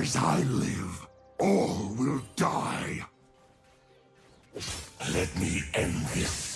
As I live, all will die. Let me end this.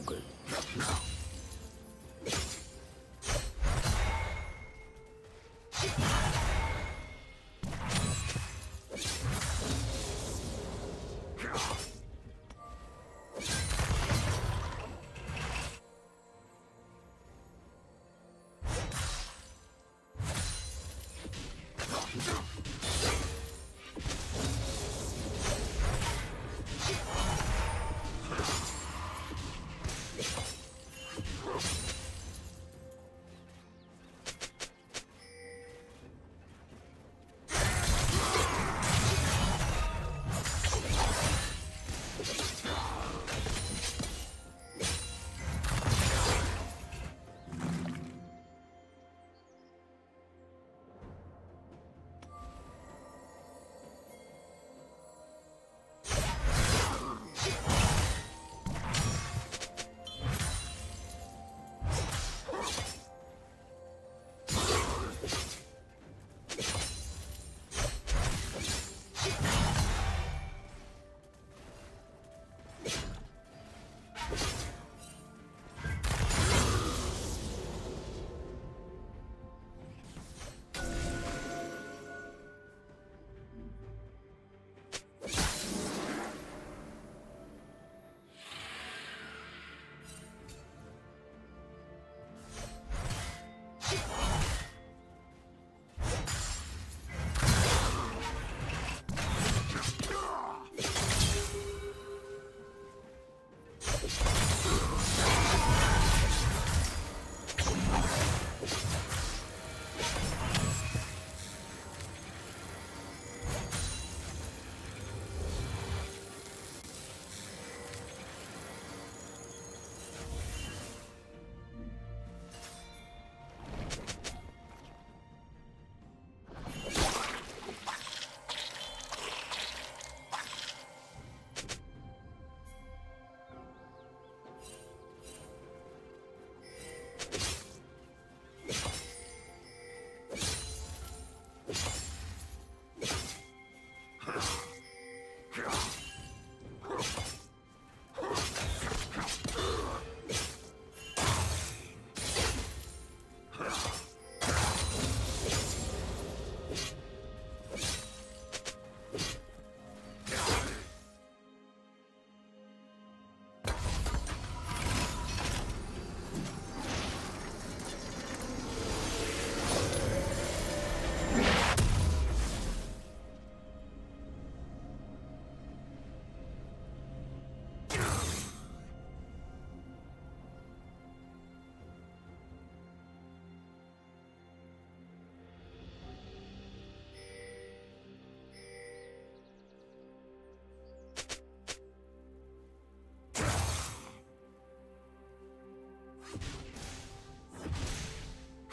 Vogel.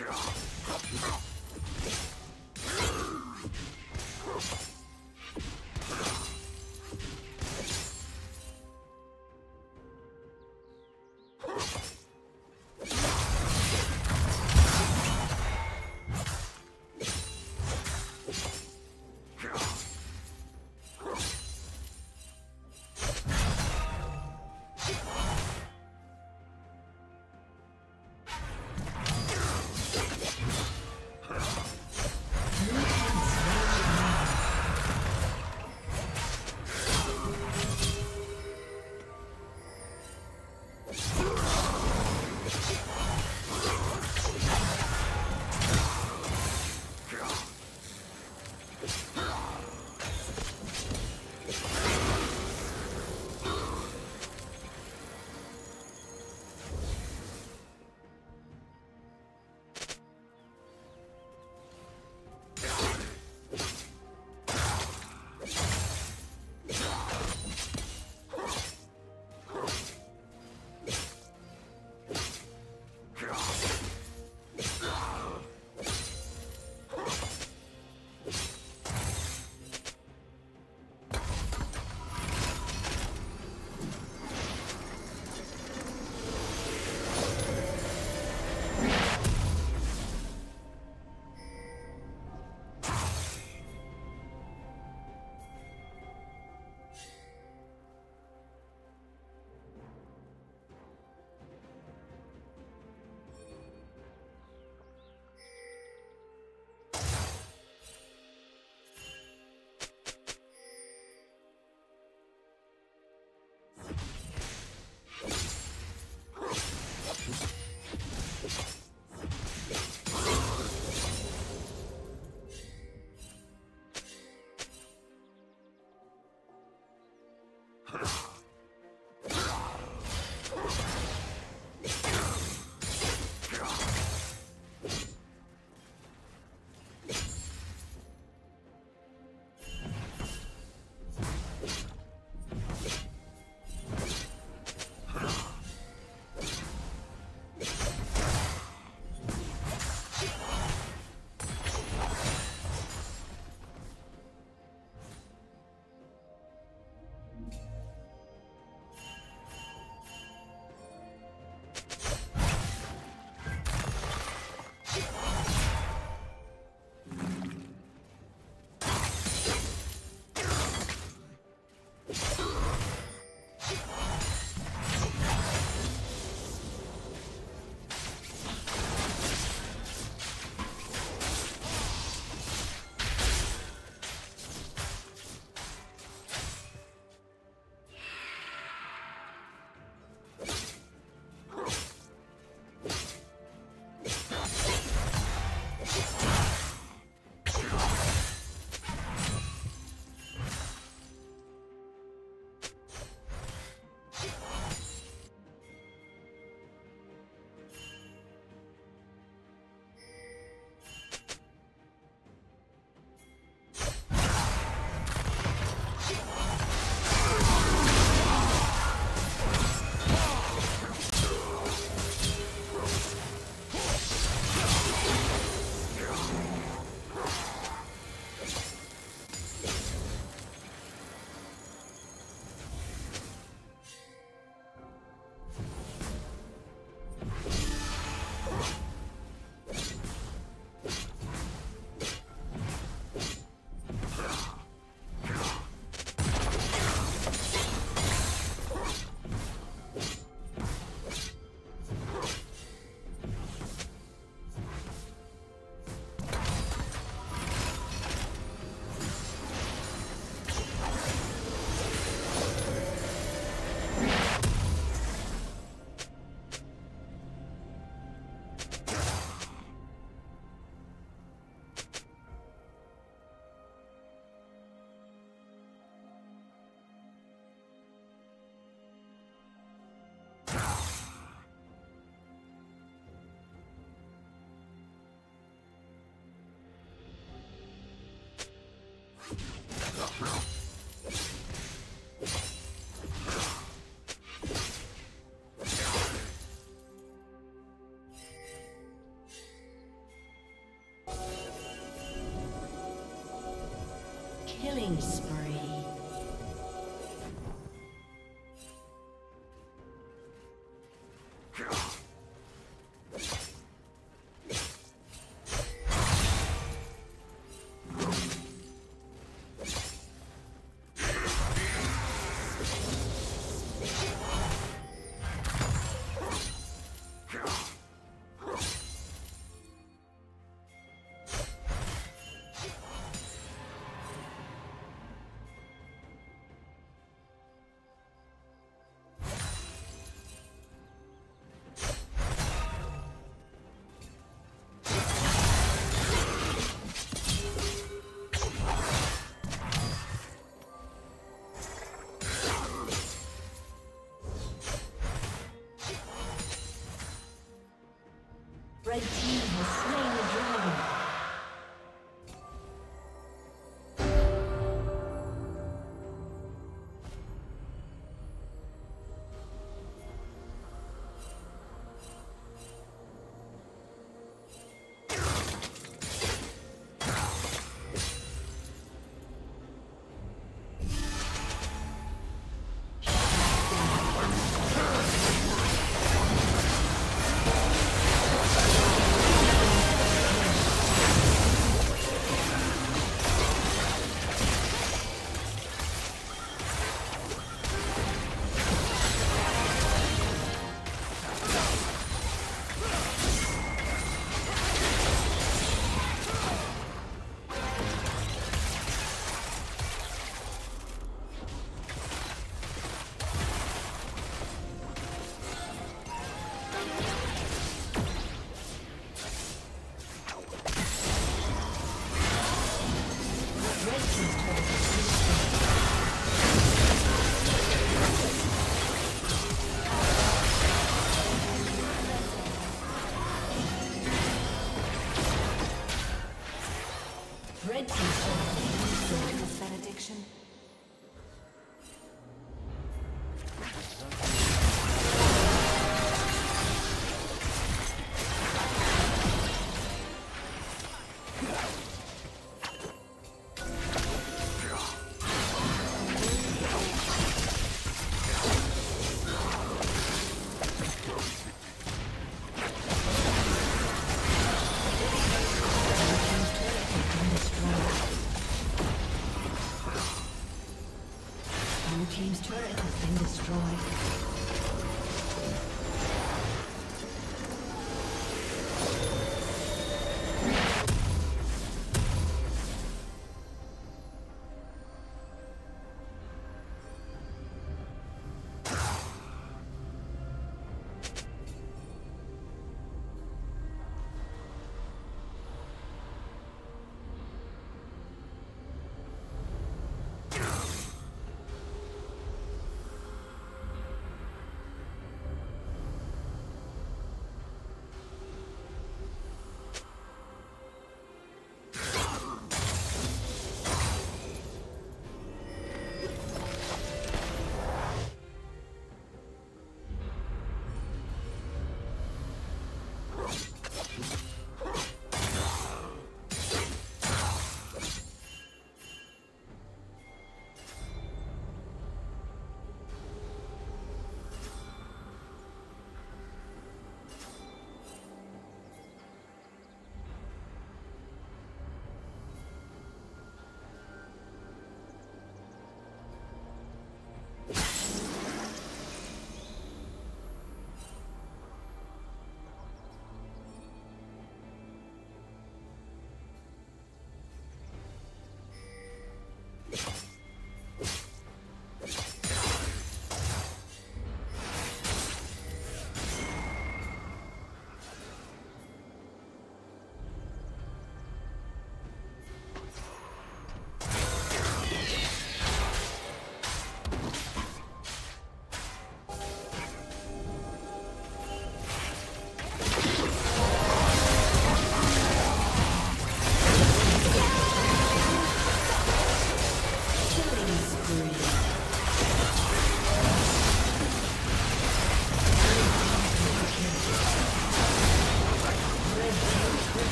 Yeah. Perfect. Killing spree.